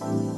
Bye.